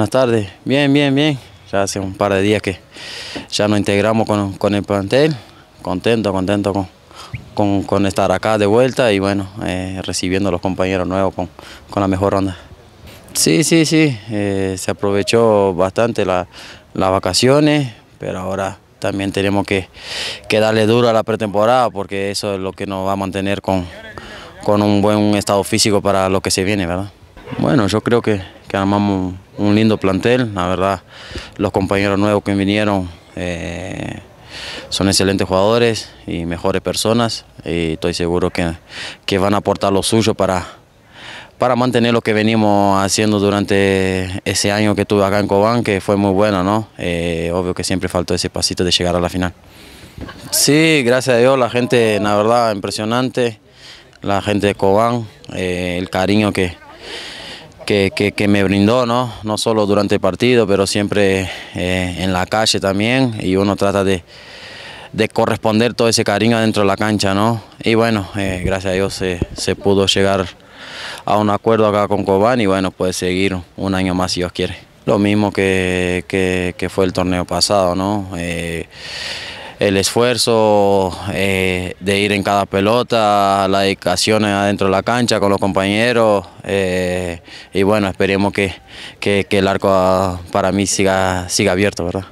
Buenas tardes, bien, bien, bien. Ya hace un par de días que ya nos integramos con, el plantel, contento, contento con, estar acá de vuelta y bueno, eh, recibiendo a los compañeros nuevos con, la mejor onda. Sí, sí, sí, eh, se aprovechó bastante las vacaciones, pero ahora también tenemos que, darle duro a la pretemporada porque eso es lo que nos va a mantener con, con un buen estado físico para lo que se viene, ¿verdad? Bueno, yo creo que, que armamos un lindo plantel, la verdad, los compañeros nuevos que vinieron eh, son excelentes jugadores y mejores personas y estoy seguro que, que van a aportar lo suyo para, para mantener lo que venimos haciendo durante ese año que tuve acá en Cobán, que fue muy bueno, ¿no? Eh, obvio que siempre faltó ese pasito de llegar a la final. Sí, gracias a Dios, la gente, la verdad, impresionante, la gente de Cobán, eh, el cariño que, que, me brindó, ¿no? no solo durante el partido, pero siempre eh, en la calle también, y uno trata de, corresponder todo ese cariño dentro de la cancha, ¿no? Y bueno, eh, gracias a Dios se, pudo llegar a un acuerdo acá con Cobán y bueno, puede seguir un año más si Dios quiere. Lo mismo que, que, fue el torneo pasado, ¿no? Eh, el esfuerzo eh, de ir en cada pelota, la dedicación adentro de la cancha con los compañeros eh, y bueno, esperemos que, que, el arco para mí siga, siga abierto, ¿verdad?